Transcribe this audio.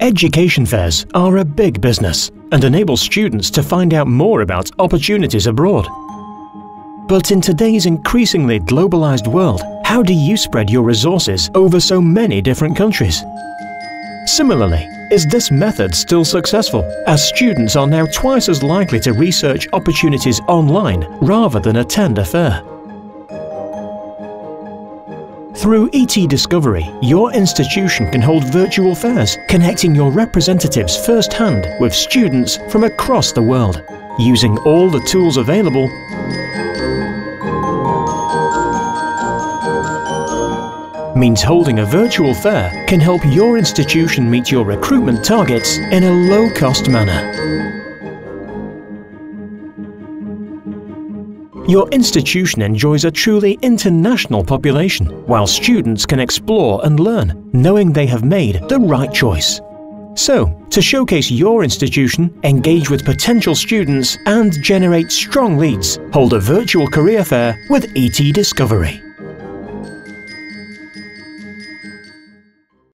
Education fairs are a big business and enable students to find out more about opportunities abroad. But in today's increasingly globalized world, how do you spread your resources over so many different countries? Similarly, is this method still successful, as students are now twice as likely to research opportunities online rather than attend a fair? Through ET Discovery, your institution can hold virtual fairs, connecting your representatives firsthand with students from across the world. Using all the tools available, means holding a virtual fair can help your institution meet your recruitment targets in a low-cost manner. Your institution enjoys a truly international population, while students can explore and learn, knowing they have made the right choice. So, to showcase your institution, engage with potential students and generate strong leads, hold a virtual career fair with ET Discovery.